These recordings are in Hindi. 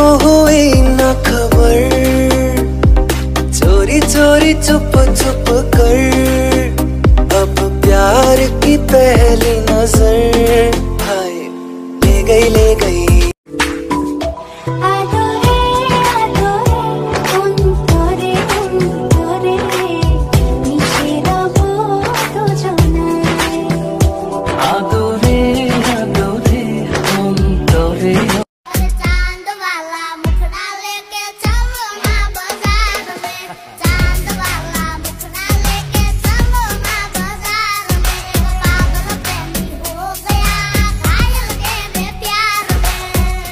को हुई न खबर। चोरी चोरी चुप चुप कर। अब प्यार की पहली नज़र। हाय, ले गई ले गई।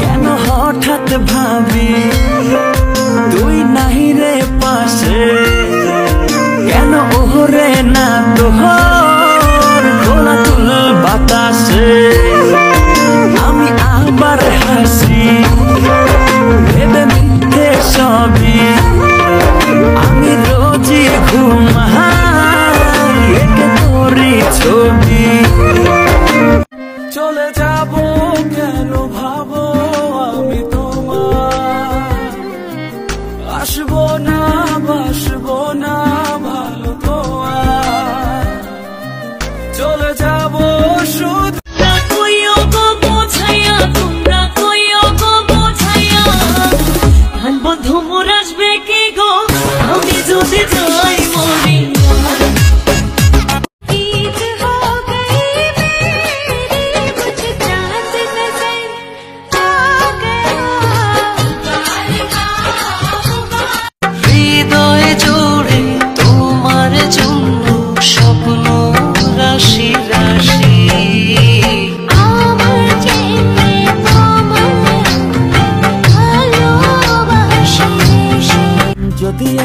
কেন হঠাৎ ভাবি? যাব আমি তোমার আসব না, বাসবো না, ভালো চলে শুধু আসবে কে গো? আমি যদি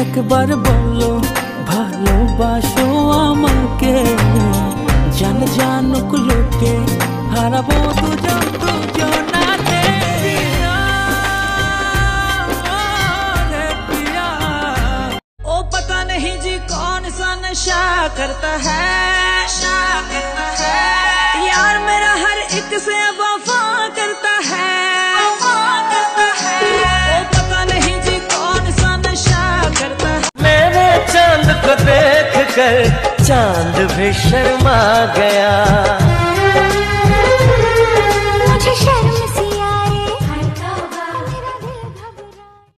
একবার বলো ভালোবাসো আমাকে জান জানুক লোকে হারাবো দুজন দুজনাতে ओ पता नहीं जी कौन सा नशा करता है नशा करता है यार मेरा हर एक से वफा देख कर चाँद भी शर्मा गया।